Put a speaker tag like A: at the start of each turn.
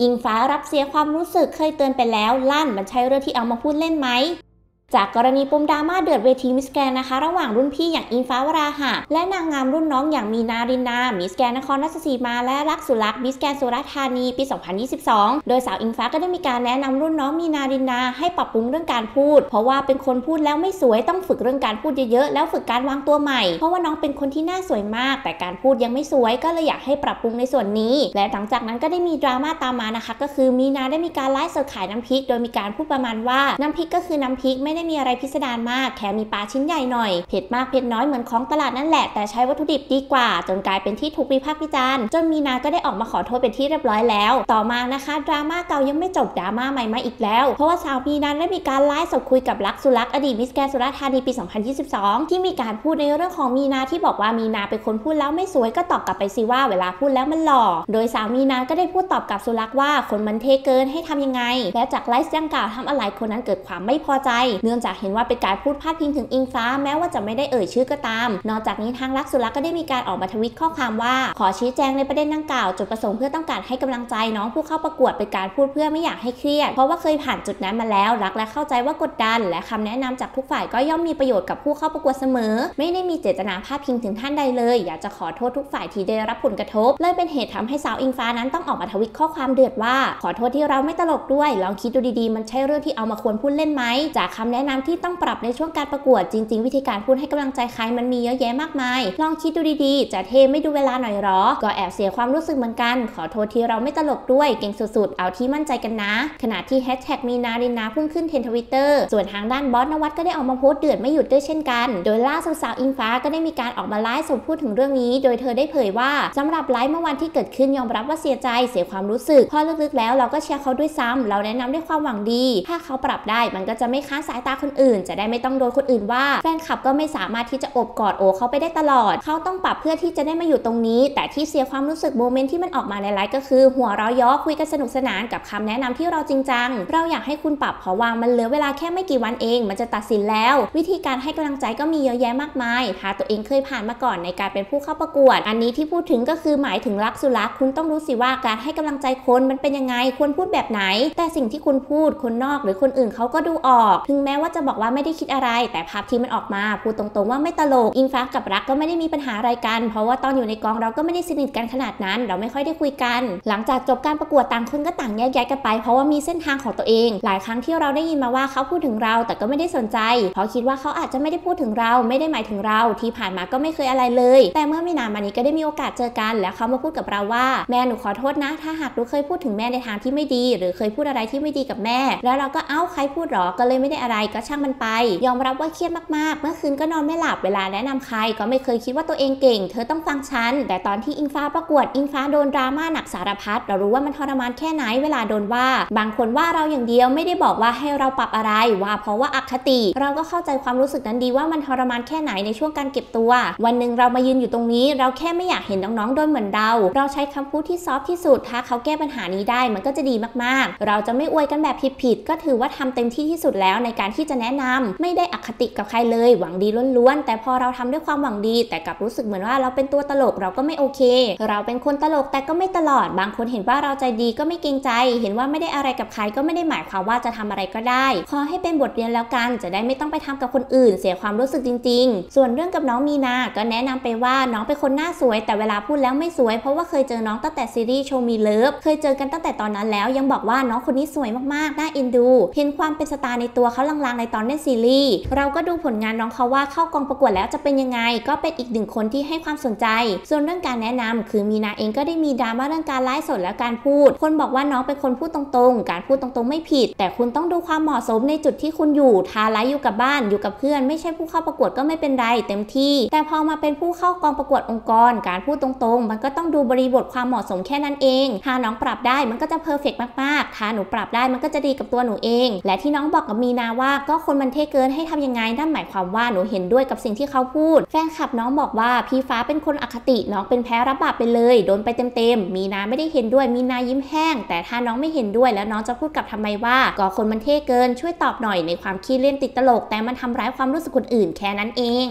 A: อิงฟ้ารับเสียความรู้สึกเคยเตือนไปแล้วลั่นมันใช่เรื่องที่เอามาพูดเล่นไหม จากกรณีปมดราม่าเดือดเวทีมิสแกรนด์นะคะ ระหว่างรุ่นพี่อย่างอิงฟ้าวราหะ และนางงามรุ่นน้องอย่างมีนารินามิสแกรนด์นครราชสีมาและรักสุรักษ์มิสแกรนด์สุราษฎร์ธานีปี 2022 โดยสาวอิงฟ้าก็ได้มีการแนะนำรุ่นน้องมีนารินาให้ปรับปรุงเรื่องการพูด เพราะว่าเป็นคนพูดแล้วไม่สวยต้องฝึกเรื่องการพูดเยอะๆแล้วฝึกการวางตัวใหม่ เพราะว่าน้องเป็นคนที่หน้าสวยมาก แต่การพูดยังไม่สวยก็เลยอยากให้ปรับปรุงในส่วนนี้ และหลังจากนั้นก็ได้มีดราม่าตามมานะคะ ก็คือมีนาได้มีการไลฟ์สดขายน้ำพริก โดยมีการพูดประมาณว่าน้ำพริกก็คือน้ำพริกไม่ได้มีอะไรพิสดารมาก แค่มีปลาชิ้นใหญ่หน่อย เผ็ดมากเผ็ดน้อยเหมือนของตลาดนั่นแหละ แต่ใช้วัตถุดิบดีกว่า จนกลายเป็นที่ถูกวิพากษ์วิจารณ์ จนมีนาก็ได้ออกมาขอโทษเป็นที่เรียบร้อยแล้ว ต่อมานะคะดราม่าเก่ายังไม่จบดราม่าใหม่มาอีกแล้ว เพราะว่าสาวมีนาได้มีการไลฟ์สดคุยกับลักสุรักอดีตมิสแกรนด์สุราษฎร์ธานีปี 2022 ที่มีการพูดในเรื่องของมีนาที่บอกว่ามีนาเป็นคนพูดแล้วไม่สวยก็ตอบกลับไปสิว่าเวลาพูดแล้วมันหล่อ โดยสาวมีนาก็ได้พูดตอบกับสุรักว่าคนมันเท่เกินให้ทำยังไง และจากไลฟ์ดังกล่าวทำเอาหลายคนนั้นเกิดความไม่พอใจเนื่องจากเห็นว่าเป็นการพูดพาดพิงถึงอิงฟ้าแม้ว่าจะไม่ได้เอ่ยชื่อก็ตาม นอกจากนี้ทางรักสุรักก็ได้มีการออกมาทวิตข้อความว่า ขอชี้แจงในประเด็นดังกล่าวจุดประสงค์เพื่อต้องการให้กำลังใจน้องผู้เข้าประกวดเป็นการพูดเพื่อไม่อยากให้เครียด เพราะว่าเคยผ่านจุดนั้นมาแล้วรักและเข้าใจว่ากดดัน และคำแนะนำจากทุกฝ่ายก็ย่อมมีประโยชน์กับผู้เข้าประกวดเสมอ ไม่ได้มีเจตนาพาดพิงถึงท่านใดเลย อยากจะขอโทษทุกฝ่ายที่ได้รับผลกระทบเลยเป็นเหตุทำให้สาวอิงฟ้านั้นต้องออกมาทวิตข้อความเดือดว่า ขอโทษที่เราไม่ตลกด้วยลองคิดดูดีๆ มันใช่เรื่องที่เอามาควรพูดเล่นไหมจากคำแนะนำที่ต้องปรับในช่วงการประกวดจริง ๆ วิธีการพูดให้กำลังใจใครมันมีเยอะแยะมากมาย ลองคิดดูดีๆ จะเทไม่ดูเวลาหน่อยหรอ ก็แอบเสียความรู้สึกเหมือนกัน ขอโทษที่เราไม่ตลกด้วย เก่งสุดๆ เอาที่มั่นใจกันนะ ขณะที่แฮชแท็กมีนารินาพุ่งขึ้นเทรนด์ทวิตเตอร์ส่วนทางด้านบอสณวัฒน์ก็ได้ออกมาโพสต์เดือดไม่หยุดด้วยเช่นกัน โดยล่าสุดสาวอิงฟ้าก็ได้มีการออกมาไลฟ์สดพูดถึงเรื่องนี้ โดยเธอได้เผยว่าสำหรับไลฟ์เมื่อวันที่เกิดขึ้นยอมรับว่าเสียใจเสียความรู้สึกพอลึกๆแล้วเราก็เชียร์เขาด้วยซ้ำเราแนะนำด้วยความหวังดี ถ้าเขาปรับได้มันก็จะไม่ค้านสายตาคนอื่น จะได้ไม่ต้องโดนคนอื่นว่าแฟนคลับก็ไม่สามารถที่จะโอบกอดโอ๋เขาไปได้ตลอด เขาต้องปรับเพื่อที่จะได้มาอยู่ตรงนี้ แต่ที่เสียความรู้สึกโมเมนต์ที่มันออกมาในไลฟ์ก็คือ หัวเราะย้อคุยกันสนุกสนานกับคำแนะนำที่เราจริงจังเราอยากให้คุณปรับเพราะว่ามันเหลือเวลาแค่ไม่กี่วันเอง มันจะตัดสินแล้ว วิธีการให้กำลังใจก็มีเยอะแยะมากมาย ถ้าตัวเองเคยผ่านมาก่อนในการเป็นผู้เข้าประกวด อันนี้ที่พูดถึงก็คือหมายถึงรักสุรักคุณต้องรู้สิว่าการให้กำลังใจคนมันเป็นยังไงควรพูดแบบไหน แต่สิ่งที่คุณพูดคนนอกหรือคนอื่นเขาก็ดูออก ถึงแม้ม้ว่าจะบอกว่าไม่ได้คิดอะไร แต่ภาพที่มันออกมาพูดตรงๆว่าไม่ตลก อิงฟ้ากับรักก็ไม่ได้มีปัญหาอะไรกัน เพราะว่าตอนอยู่ในกองเราก็ไม่ได้สนิทกันขนาดนั้น เราไม่ค่อยได้คุยกัน หลังจากจบการประกวดต่างคนก็ต่างแยกย้ายกันไป เพราะว่ามีเส้นทางของตัวเอง หลายครั้งที่เราได้ยินมาว่าเขาพูดถึงเรา แต่ก็ไม่ได้สนใจ เพราะคิดว่าเขาอาจจะไม่ได้พูดถึงเรา ไม่ได้หมายถึงเรา ที่ผ่านมาก็ไม่เคยอะไรเลย แต่เมื่อไม่นานมานี้ก็ได้มีโอกาสเจอกัน แล้วเขามาพูดกับเราว่า แม่หนูขอโทษนะ ถ้าหากหนูเคยพูดถึงแม่ในทางที่ไม่ดี หรือเคยพูดอะไรที่ไม่ดีกับแม่ แล้วเราก็เอ้าใครพูดหรอก็เลยไม่ได้อะไรก็ช่างมันไป ยอมรับว่าเครียดมากๆ เมื่อคืนก็นอนไม่หลับเวลาแนะนำใครก็ไม่เคยคิดว่าตัวเองเก่ง เธอต้องฟังฉัน แต่ตอนที่อิงฟ้าประกวดอิงฟ้าโดนดราม่าหนักสารพัดเรารู้ว่ามันทรมานแค่ไหนเวลาโดนว่า บางคนว่าเราอย่างเดียวไม่ได้บอกว่าให้เราปรับอะไรว่าเพราะว่าอคติ เราก็เข้าใจความรู้สึกนั้นดีว่ามันทรมานแค่ไหนในช่วงการเก็บตัว วันหนึ่งเรามายืนอยู่ตรงนี้ เราแค่ไม่อยากเห็นน้องๆโดนเหมือนเรา เราใช้คำพูดที่ซอฟที่สุด ถ้าเขาแก้ปัญหานี้ได้มันก็จะดีมากๆ เราจะไม่อวยกันแบบผิดๆก็ถือว่าทำเต็มที่ที่สุดแล้วในการที่จะแนะนำไม่ได้อคติกับใครเลย หวังดีล้วนๆ แต่พอเราทำด้วยความหวังดี แต่กลับรู้สึกเหมือนว่าเราเป็นตัวตลกเราก็ไม่โอเค เราเป็นคนตลกแต่ก็ไม่ตลอด บางคนเห็นว่าเราใจดีก็ไม่เกรงใจ เห็นว่าไม่ได้อะไรกับใครก็ไม่ได้หมายความว่าจะทำอะไรก็ได้ ขอให้เป็นบทเรียนแล้วกัน จะได้ไม่ต้องไปทำกับคนอื่น เสียความรู้สึกจริง ๆ ส่วนเรื่องกับน้องมีนา ก็แนะนำไปว่าน้องเป็นคนหน้าสวย แต่เวลาพูดแล้วไม่สวย เพราะว่าเคยเจอน้องตั้งแต่ซีรีส์โชว์มีเลิฟ เคยเจอกันตั้งแต่ตอนนั้นแล้ว ยังบอกว่าน้องคนนี้สวยมากๆ น่าเอ็นดู เห็นความเป็นสตาร์ในตัวเขาลลางในตอนเล่นซีรีส์เราก็ดูผลงานน้องเขาว่าเข้ากองประกวดแล้วจะเป็นยังไง ก็เป็นอีกหนึ่งคนที่ให้ความสนใจ ส่วนเรื่องการแนะนำคือมีนาเองก็ได้มีดราม่าเรื่องการไลฟ์สดและการพูด คนบอกว่าน้องเป็นคนพูดตรงๆ การพูดตรงๆไม่ผิด แต่คุณต้องดูความเหมาะสมในจุดที่คุณอยู่ถ้าไลฟ์อยู่กับบ้านอยู่กับเพื่อน ไม่ใช่ผู้เข้าประกวดก็ไม่เป็นไรเต็มที่ แต่พอมาเป็นผู้เข้ากองประกวดองค์กร การพูดตรงๆ มันก็ต้องดูบริบทความเหมาะสมแค่นั้นเอง ถ้าน้องปรับได้มันก็จะ perfectมากๆถ้าหนูปรับได้มันก็จะดีกับตัวหนูเอง และที่น้องบอกกับมีนาว่าก็คนมันเท่เกินให้ทำยังไงนั่นหมายความว่าหนูเห็นด้วยกับสิ่งที่เขาพูด แฟนคลับน้องบอกว่าพี่ฟ้าเป็นคนอคติน้องเป็นแพ้รับบาปไปเลย โดนไปเต็มๆ มีนาไม่ได้เห็นด้วย มีนายิ้มแห้ง แต่ถ้าน้องไม่เห็นด้วยแล้วน้องจะพูดกับทำไมว่า ก็คนมันเท่เกินช่วยตอบหน่อยในความขี้เล่นติดตลก แต่มันทำร้ายความรู้สึกคนอื่นแค่นั้นเอง